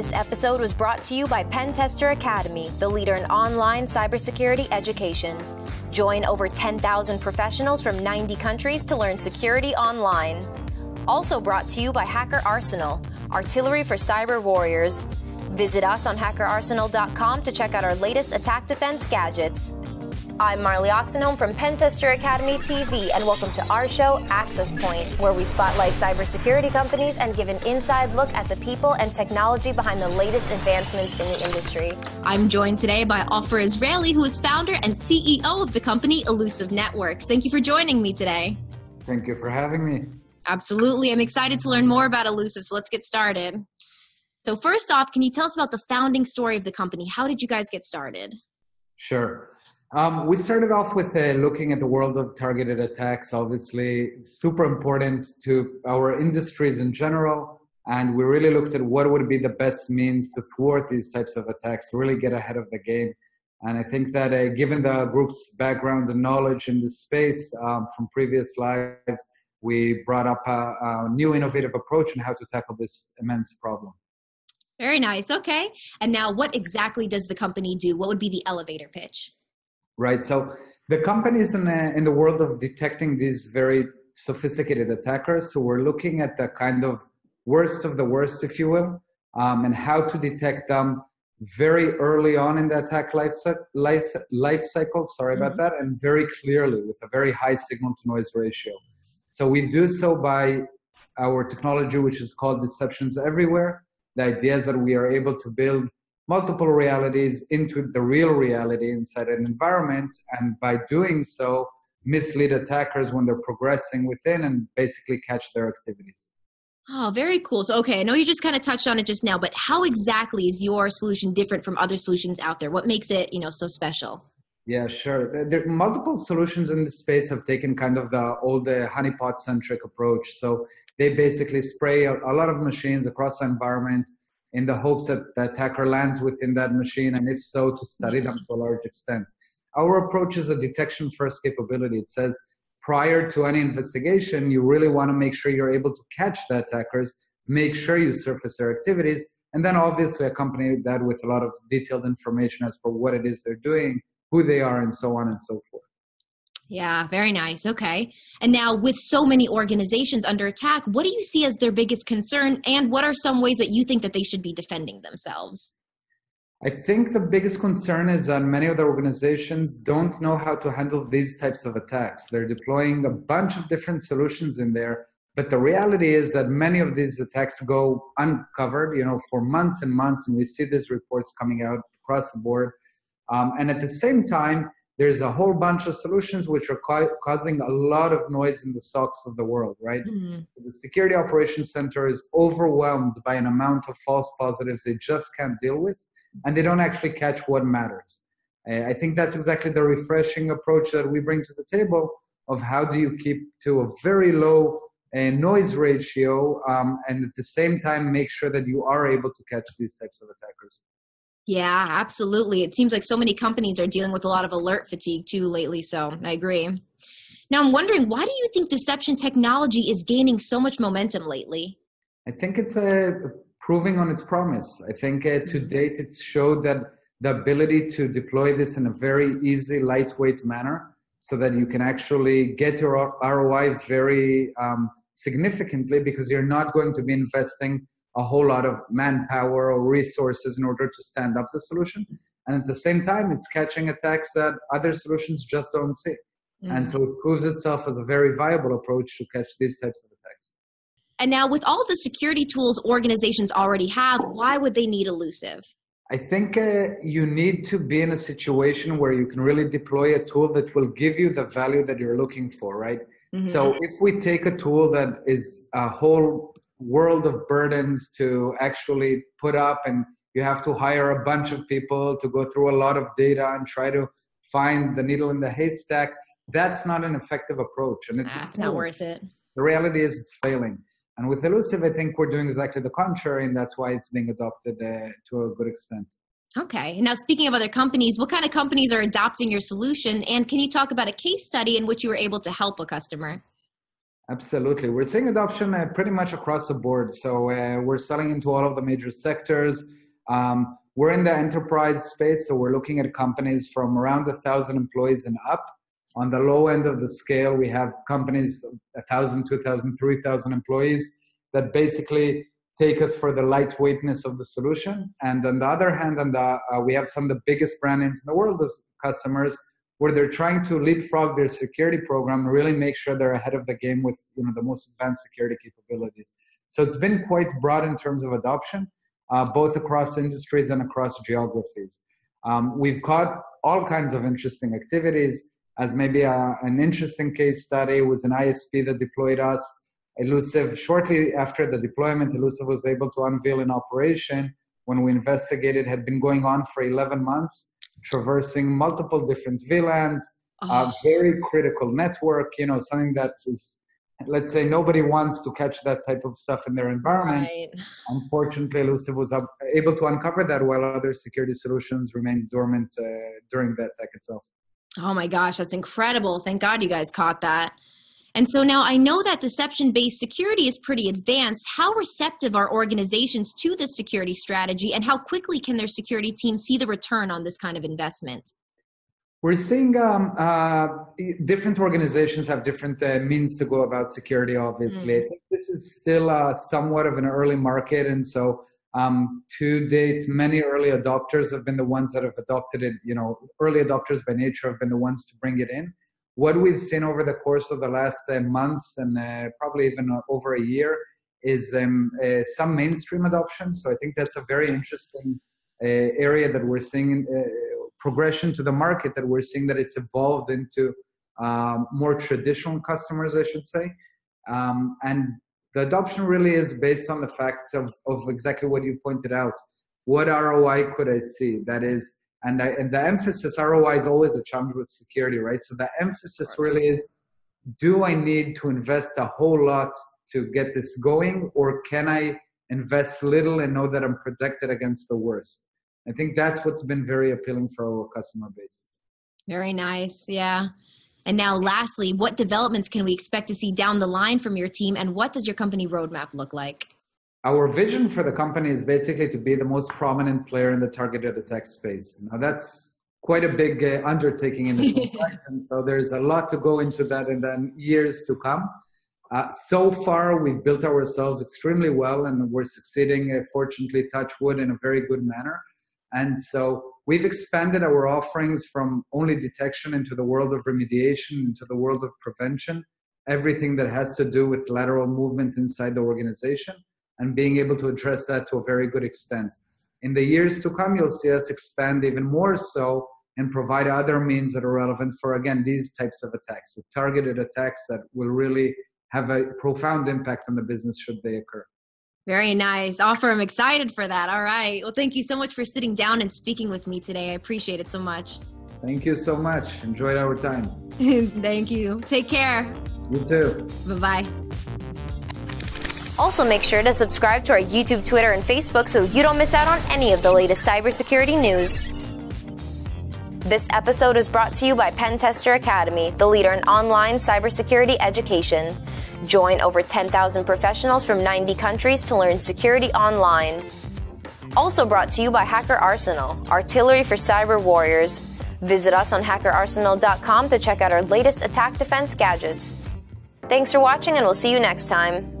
This episode was brought to you by Pentester Academy, the leader in online cybersecurity education. Join over 10,000 professionals from 90 countries to learn security online. Also brought to you by Hacker Arsenal, artillery for cyber warriors. Visit us on hackerarsenal.com to check out our latest attack defense gadgets. I'm Marli Oxenholm from Pentester Academy TV, and welcome to our show, Access Point, where we spotlight cybersecurity companies and give an inside look at the people and technology behind the latest advancements in the industry. I'm joined today by Ofer Israeli, who is founder and CEO of the company Illusive Networks. Thank you for joining me today. Thank you for having me. Absolutely. I'm excited to learn more about Illusive, so let's get started. So, first off, can you tell us about the founding story of the company? How did you guys get started? Sure. Um, we started off with uh, looking at the world of targeted attacks, obviously, super important to our industries in general. And we really looked at what would be the best means to thwart these types of attacks, really get ahead of the game. And I think that uh, given the group's background and knowledge in this space um, from previous lives, we brought up a, a new innovative approach on how to tackle this immense problem. Very nice. Okay. And now, what exactly does the company do? What would be the elevator pitch? Right? So the companies in the, in the world of detecting these very sophisticated attackers, so we're looking at the kind of worst of the worst, if you will, um, and how to detect them very early on in the attack life, life, life cycle, sorry mm-hmm. about that, and very clearly with a very high signal to noise ratio. So we do so by our technology, which is called Deceptions Everywhere. The idea is that we are able to build multiple realities into the real reality inside an environment, and by doing so, mislead attackers when they're progressing within and basically catch their activities. Oh, very cool. So, okay, I know you just kind of touched on it just now, but how exactly is your solution different from other solutions out there? What makes it, you know, so special? Yeah, sure. There, multiple solutions in this space have taken kind of the old uh, honeypot centric approach. So they basically spray a, a lot of machines across the environment in the hopes that the attacker lands within that machine, and if so, to study them mm-hmm. to a large extent. Our approach is a detection first capability. It says prior to any investigation, you really want to make sure you're able to catch the attackers, make sure you surface their activities, and then obviously accompany that with a lot of detailed information as for what it is they're doing, who they are, and so on and so forth. Yeah, very nice. Okay. And now, with so many organizations under attack, what do you see as their biggest concern? And what are some ways that you think that they should be defending themselves? I think the biggest concern is that many of the organizations don't know how to handle these types of attacks. They're deploying a bunch of different solutions in there, but the reality is that many of these attacks go uncovered, you know, for months and months, and we see these reports coming out across the board. Um, and at the same time, there's a whole bunch of solutions which are ca- causing a lot of noise in the SOCs of the world, right? Mm-hmm. The Security Operations Center is overwhelmed by an amount of false positives they just can't deal with, and they don't actually catch what matters. I think that's exactly the refreshing approach that we bring to the table of how do you keep to a very low uh, noise ratio um, and at the same time make sure that you are able to catch these types of attackers. Yeah, absolutely. It seems like so many companies are dealing with a lot of alert fatigue too lately. So I agree. Now I'm wondering, why do you think deception technology is gaining so much momentum lately? I think it's uh, proving on its promise. I think uh, to date it's showed that the ability to deploy this in a very easy, lightweight manner so that you can actually get your ROI very um, significantly because you're not going to be investing a whole lot of manpower or resources in order to stand up the solution. And at the same time, it's catching attacks that other solutions just don't see. Mm-hmm. And so it proves itself as a very viable approach to catch these types of attacks. And now, with all the security tools organizations already have, why would they need Illusive? I think uh, you need to be in a situation where you can really deploy a tool that will give you the value that you're looking for, right? Mm-hmm. So if we take a tool that is a whole world of burdens to actually put up and you have to hire a bunch of people to go through a lot of data and try to find the needle in the haystack. That's not an effective approach and it's, it's not worth it. The reality is it's failing. And with Illusive i think we're doing exactly the contrary and that's why it's being adopted uh, to a good extent. Okay. Now speaking of other companies what kind of companies are adopting your solution? And can you talk about a case study in which you were able to help a customer Absolutely. We're seeing adoption uh, pretty much across the board. So uh, we're selling into all of the major sectors. Um, we're in the enterprise space, so we're looking at companies from around a thousand employees and up. On the low end of the scale, we have companies a thousand, two thousand, three thousand employees that basically take us for the lightweightness of the solution. And on the other hand, and uh, we have some of the biggest brand names in the world as customers where they're trying to leapfrog their security program and really make sure they're ahead of the game with you know the most advanced security capabilities. So it's been quite broad in terms of adoption, uh, both across industries and across geographies. Um, we've caught all kinds of interesting activities. As maybe a, an interesting case study was an ISP that deployed us. Illusive, shortly after the deployment, Illusive was able to unveil an operation when we investigated had been going on for 11 months traversing multiple different VLANs, oh. a very critical network, you know, something that is, let's say, nobody wants to catch that type of stuff in their environment. Right. Unfortunately, Illusive was able to uncover that while other security solutions remained dormant uh, during that attack itself. Oh my gosh, that's incredible. Thank God you guys caught that. And so now I know that deception based security is pretty advanced. How receptive are organizations to this security strategy, and how quickly can their security team see the return on this kind of investment? We're seeing um, uh, different organizations have different uh, means to go about security, obviously. Mm. I think this is still uh, somewhat of an early market. And so, um, to date, many early adopters have been the ones that have adopted it. You know, early adopters by nature have been the ones to bring it in what we've seen over the course of the last uh, months and uh, probably even uh, over a year is um, uh, some mainstream adoption. So I think that's a very interesting uh, area that we're seeing uh, progression to the market that we're seeing that it's evolved into um, more traditional customers, I should say. Um, and the adoption really is based on the fact of, of exactly what you pointed out. What ROI could I see? That is, and, I, and the emphasis ROI is always a challenge with security, right? So the emphasis really is: Do I need to invest a whole lot to get this going, or can I invest little and know that I'm protected against the worst? I think that's what's been very appealing for our customer base. Very nice, yeah. And now, lastly, what developments can we expect to see down the line from your team, and what does your company roadmap look like? Our vision for the company is basically to be the most prominent player in the targeted attack space. Now that's quite a big uh, undertaking in its own and so there's a lot to go into that in the years to come. Uh, so far, we've built ourselves extremely well, and we're succeeding, uh, fortunately, touch wood, in a very good manner. And so we've expanded our offerings from only detection into the world of remediation, into the world of prevention, everything that has to do with lateral movement inside the organization and being able to address that to a very good extent. In the years to come, you'll see us expand even more so and provide other means that are relevant for, again, these types of attacks, the targeted attacks that will really have a profound impact on the business should they occur. Very nice. Ofer, I'm excited for that. All right. Well, thank you so much for sitting down and speaking with me today. I appreciate it so much. Thank you so much. Enjoyed our time. thank you. Take care. You too. Bye bye. Also, make sure to subscribe to our YouTube, Twitter, and Facebook so you don't miss out on any of the latest cybersecurity news. This episode is brought to you by Pentester Academy, the leader in online cybersecurity education. Join over 10,000 professionals from 90 countries to learn security online. Also brought to you by Hacker Arsenal, artillery for cyber warriors. Visit us on hackerarsenal.com to check out our latest attack defense gadgets. Thanks for watching, and we'll see you next time.